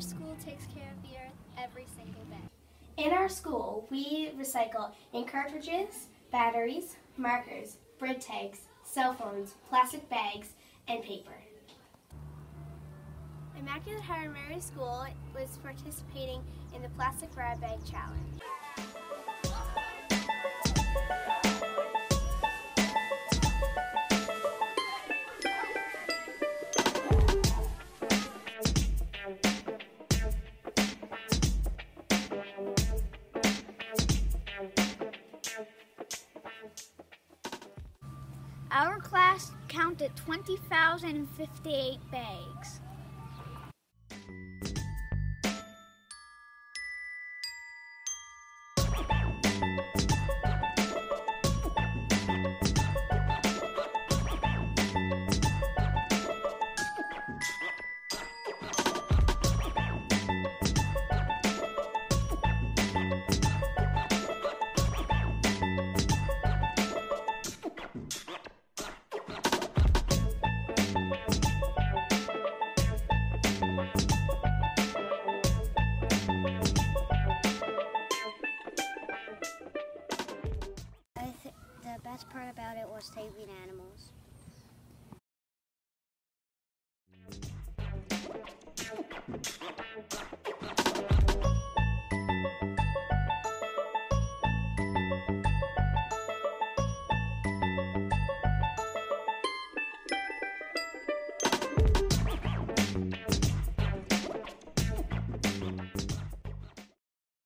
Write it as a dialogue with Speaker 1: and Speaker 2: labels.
Speaker 1: Our school takes care of the earth every single day.
Speaker 2: In our school, we recycle ink cartridges, batteries, markers, bread tags, cell phones, plastic bags, and paper.
Speaker 1: Immaculate Heart Mary School was participating in the Plastic Grab Bag Challenge.
Speaker 3: Our class counted 20,058 bags.
Speaker 4: best part about it was saving animals.